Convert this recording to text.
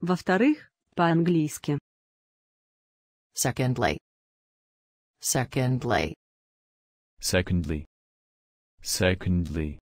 Во-вторых, по-английски. Secondly. Secondly. Secondly. Secondly.